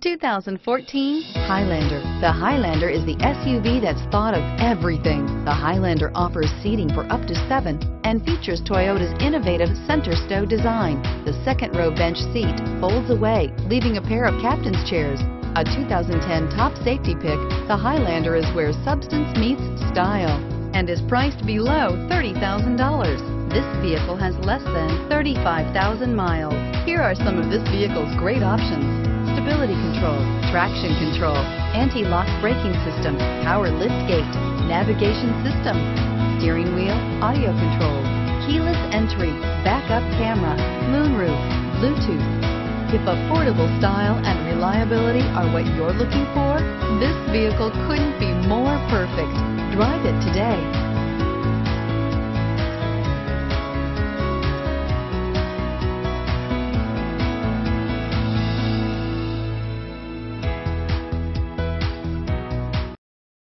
2014 Highlander. The Highlander is the SUV that's thought of everything. The Highlander offers seating for up to seven and features Toyota's innovative center stow design. The second row bench seat folds away, leaving a pair of captain's chairs. A 2010 top safety pick, the Highlander is where substance meets style and is priced below $30,000. This vehicle has less than 35,000 miles. Here are some of this vehicle's great options stability control, traction control, anti-lock braking system, power lift gate, navigation system, steering wheel, audio controls, keyless entry, backup camera, moonroof, Bluetooth. If affordable style and reliability are what you're looking for, this vehicle couldn't be more perfect. Drive it today.